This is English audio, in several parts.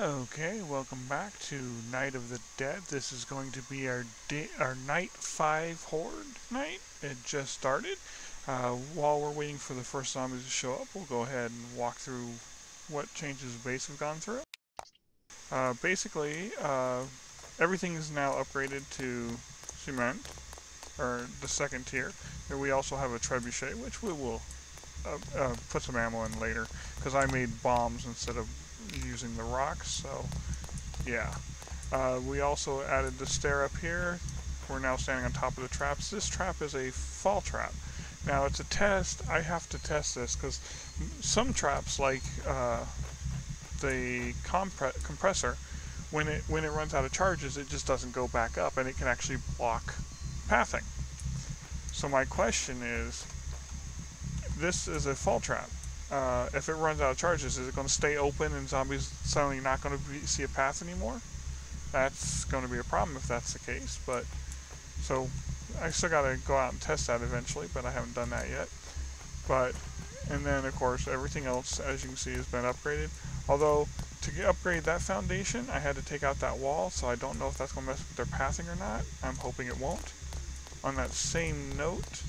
Okay, welcome back to Night of the Dead. This is going to be our our night five horde night. It just started. Uh, while we're waiting for the first zombies to show up, we'll go ahead and walk through what changes base have gone through. Uh, basically, uh, everything is now upgraded to cement, or the second tier. And we also have a trebuchet, which we will uh, uh, put some ammo in later, because I made bombs instead of using the rocks, so yeah. Uh, we also added the stair up here. We're now standing on top of the traps. This trap is a fall trap. Now it's a test. I have to test this because some traps, like uh, the compre compressor, when it when it runs out of charges, it just doesn't go back up, and it can actually block pathing. So my question is, this is a fall trap uh, if it runs out of charges, is it going to stay open and zombies suddenly not going to be, see a path anymore? That's going to be a problem if that's the case. But so I still got to go out and test that eventually, but I haven't done that yet. But and then of course everything else, as you can see, has been upgraded. Although to upgrade that foundation, I had to take out that wall, so I don't know if that's going to mess with their pathing or not. I'm hoping it won't. On that same note,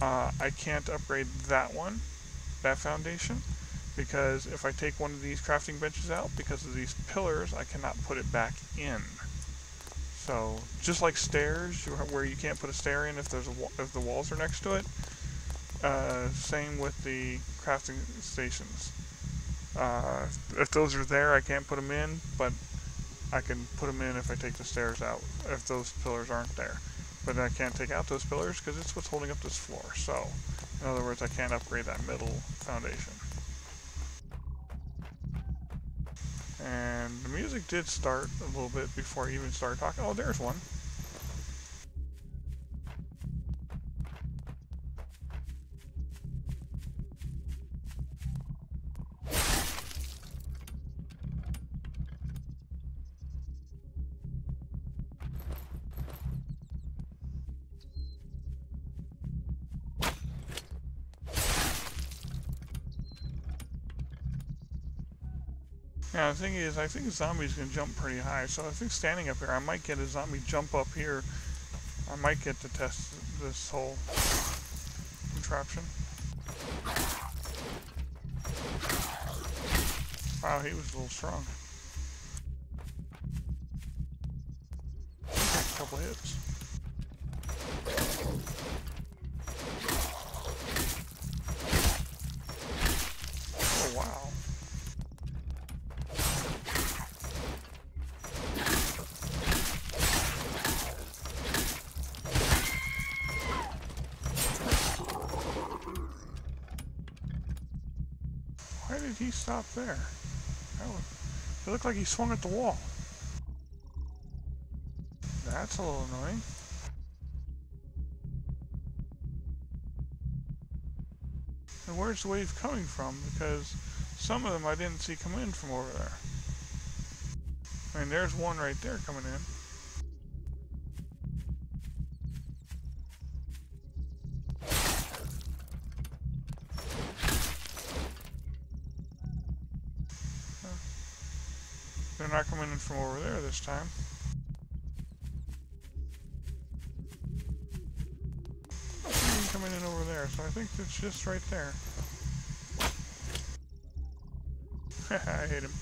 uh, I can't upgrade that one that foundation because if I take one of these crafting benches out, because of these pillars, I cannot put it back in. So, just like stairs, where you can't put a stair in if there's a, if the walls are next to it, uh, same with the crafting stations. Uh, if those are there, I can't put them in, but I can put them in if I take the stairs out, if those pillars aren't there. But I can't take out those pillars because it's what's holding up this floor. So, in other words, I can't upgrade that middle foundation. And the music did start a little bit before I even started talking. Oh, there's one. Yeah, the thing is, I think zombies can jump pretty high, so I think standing up here, I might get a zombie jump up here. I might get to test this whole contraption. Wow, he was a little strong. A couple hits. He stop there? It looked like he swung at the wall. That's a little annoying. And where's the wave coming from? Because some of them I didn't see come in from over there. I mean, there's one right there coming in. They're not coming in from over there this time. coming in over there, so I think it's just right there. I hate him.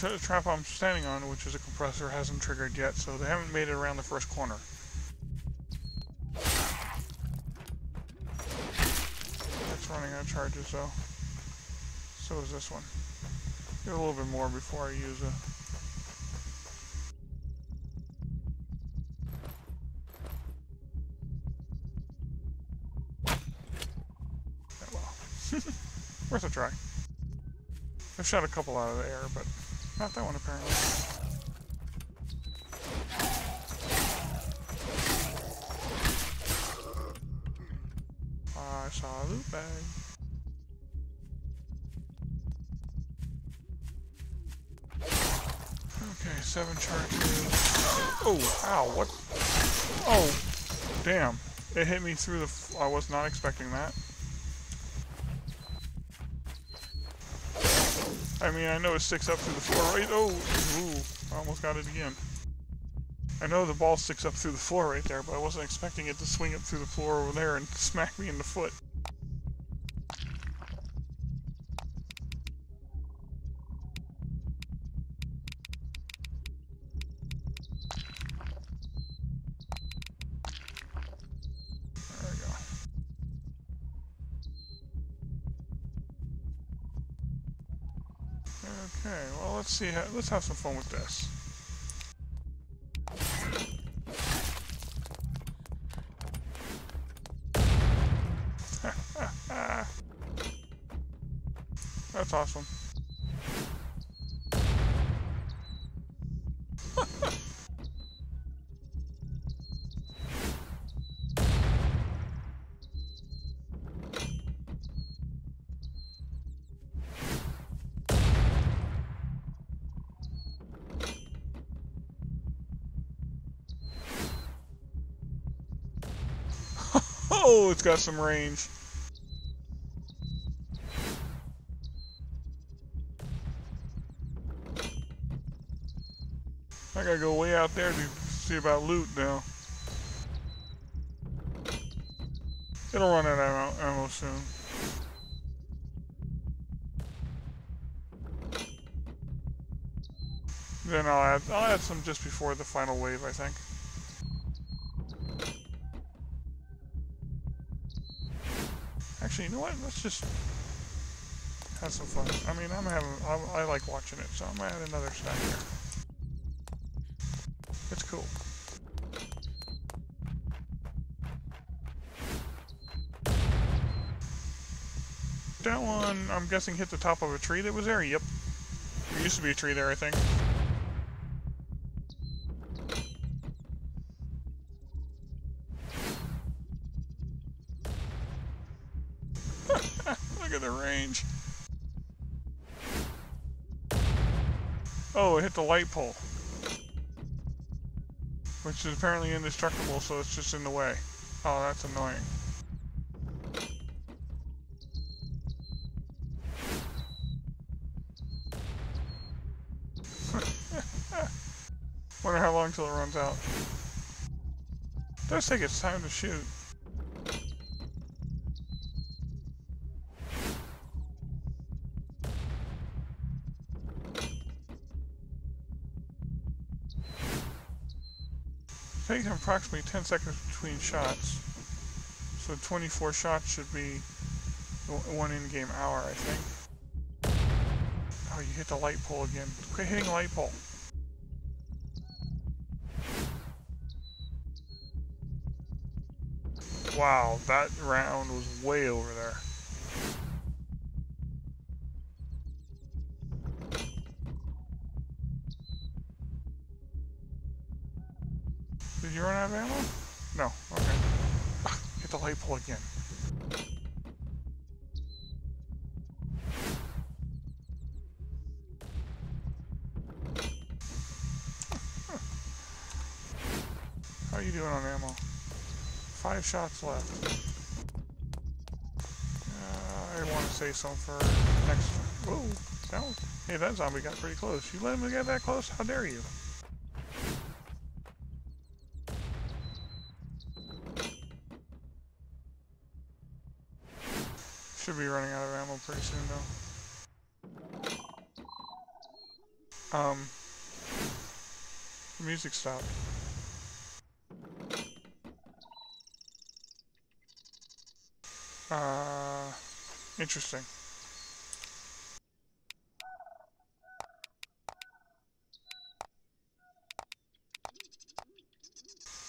The tra trap I'm standing on, which is a compressor, hasn't triggered yet, so they haven't made it around the first corner. It's running out of charges, though. So is this one. Get a little bit more before I use oh, a Worth a try. I've shot a couple out of the air, but not that one apparently. I saw a loot bag. Okay, seven charges. Oh, ow, what? Oh, damn. It hit me through the... I was not expecting that. I mean, I know it sticks up through the floor right... Oh, ooh, I almost got it again. I know the ball sticks up through the floor right there, but I wasn't expecting it to swing up through the floor over there and smack me in the foot. Okay, well let's see how, let's have some fun with this. That's awesome. Oh, it's got some range. I gotta go way out there to see about loot now. It'll run out of ammo soon. Then I'll add, I'll add some just before the final wave, I think. Actually, you know what? Let's just have some fun. I mean, I'm having, I, I like watching it, so I'm gonna add another stack here. It's cool. That one, I'm guessing hit the top of a tree that was there? Yep. There used to be a tree there, I think. Look at the range. Oh, it hit the light pole. Which is apparently indestructible, so it's just in the way. Oh, that's annoying. Wonder how long till it runs out. It does take its time to shoot. Taking approximately 10 seconds between shots. So 24 shots should be one in-game hour, I think. Oh, you hit the light pole again. Quit hitting the light pole. Wow, that round was way over there. Did you run out of ammo? No, okay. Hit the light pole again. How are you doing on ammo? Five shots left. Uh, I want to say something for next... Whoa! That was, hey, that zombie got pretty close. You let him get that close? How dare you? Should be running out of ammo pretty soon, though. Um, the music stopped. Uh, interesting.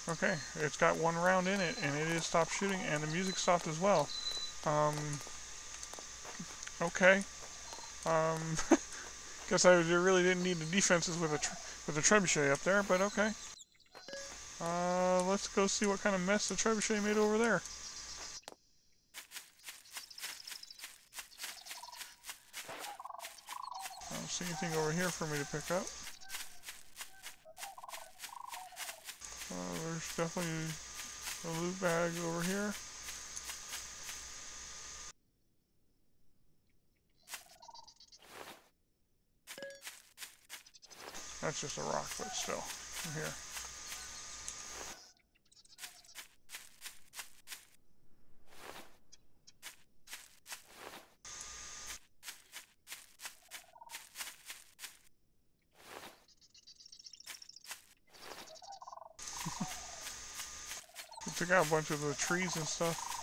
Okay, it's got one round in it, and it is stopped shooting, and the music stopped as well. Um, Okay. Um, guess I really didn't need the defenses with a with a trebuchet up there, but okay. Uh, let's go see what kind of mess the trebuchet made over there. I don't see anything over here for me to pick up. Uh, there's definitely a loot bag over here. That's just a rock, but still, here. took out a bunch of the trees and stuff.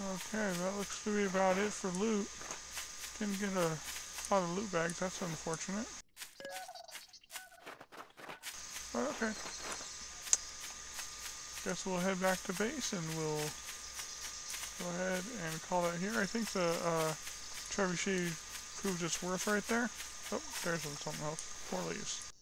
Okay, that looks to be about it for loot. Didn't get a lot of loot bags, that's unfortunate. But okay. Guess we'll head back to base and we'll go ahead and call that here. I think the uh, trebuchet proved its worth right there. Oh, there's something else. Four leaves.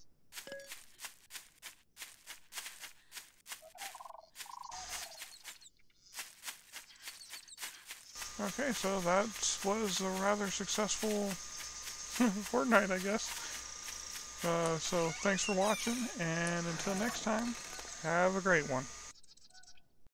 Okay, so that was a rather successful Fortnite, I guess. Uh, so thanks for watching, and until next time, have a great one.